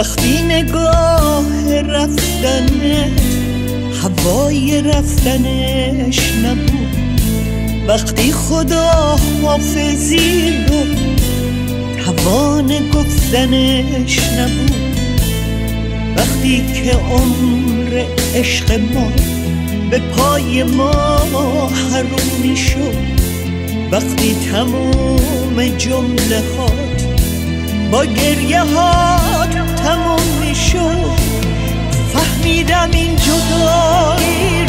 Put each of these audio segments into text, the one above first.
وقتی نگاه رفتنه هوای رفتنش نبود. وقتی خدا حافظی رو توان گفتنش نبود. وقتی که عمر عشق ما به پای ما حرومی شد. وقتی تموم جمله هات با گریه هات می‌شد فهمیدم این جدایی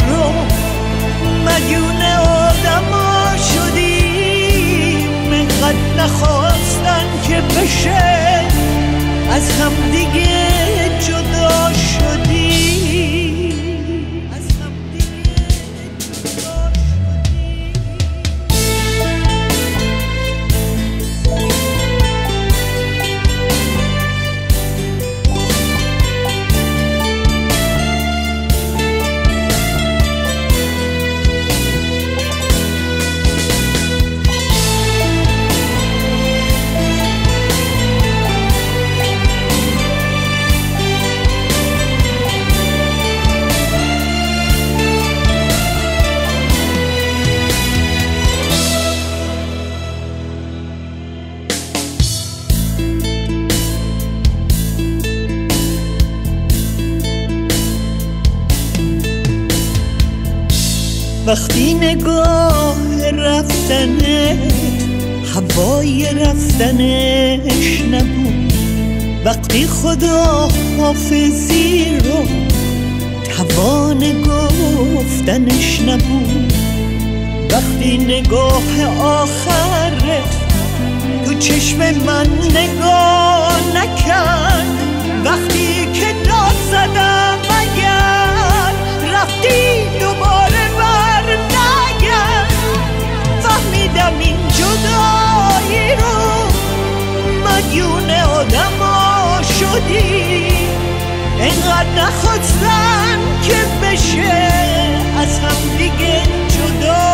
وقتی نگاه رفتنه هوای رفتنش نبود. وقتی خدا حافظی رو توان گفتنش نبود. وقتی نگاه آخره تو چشم من نگاه نکرد. وقتی نخواستم که بشه از هم دیگه جدا.